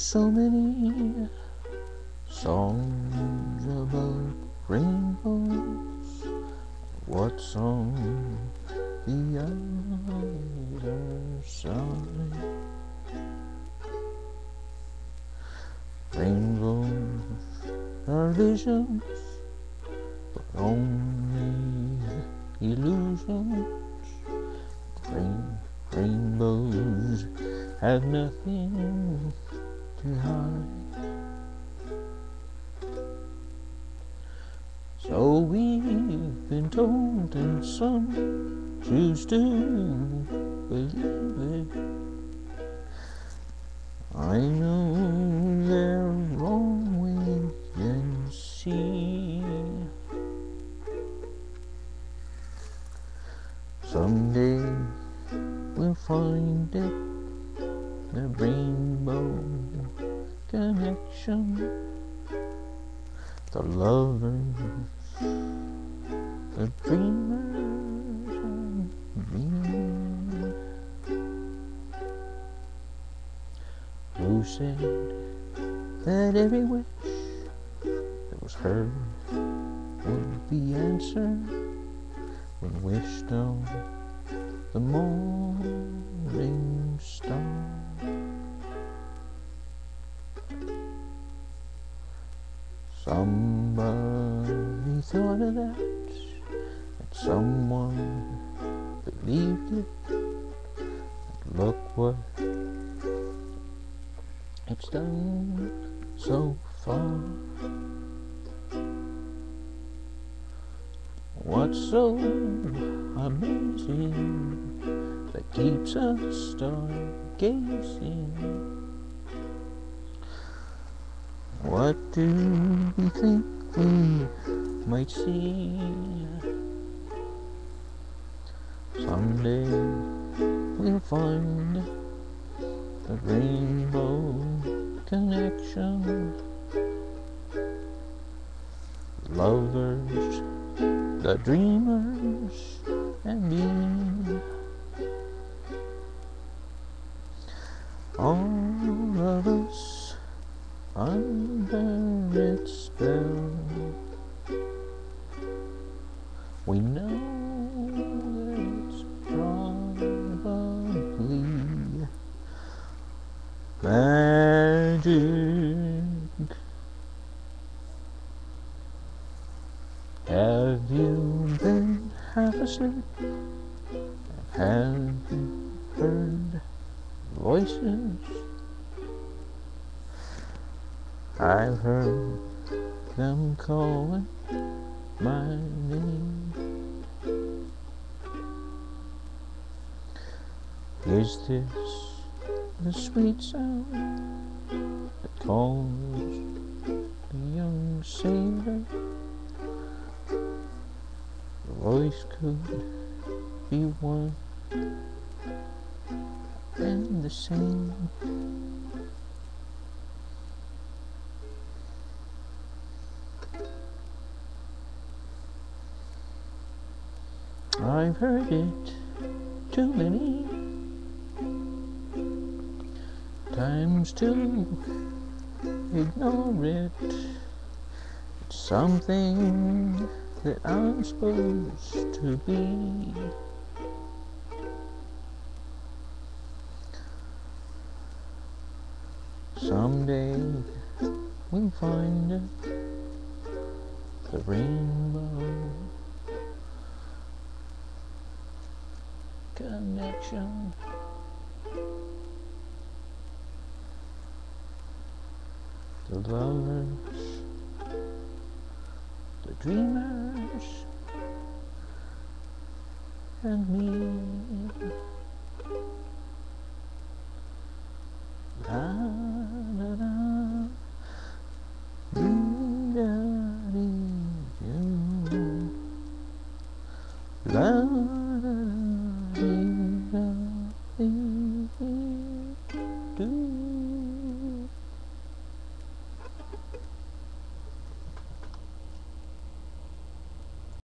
so many songs about rainbows. What's on the other side? Rainbows are visions, but only illusions. Rain, rainbows have nothing to hide. So we've been told, and some choose to believe it. I know they're wrong, we can see. Someday we'll find it, the rainbow connection, the lovers, the dreamers, and me. Who said that every wish that was heard would be answered when wished on the morning star? Somebody thought of that, and someone believed it. And look what it's done so far. What's so amazing that keeps us stargazing? What do we think we might see? Someday we'll find the rainbow connection. Lovers, the dreamers, and me. All Have you been half asleep? Have you heard voices? I've heard them calling my name. Is this the sweet sound that calls Could be one and the same. I've heard it too many times to ignore it. It's something that I'm supposed to be. Someday we'll find the rainbow connection. The lovers, the dreamers and me.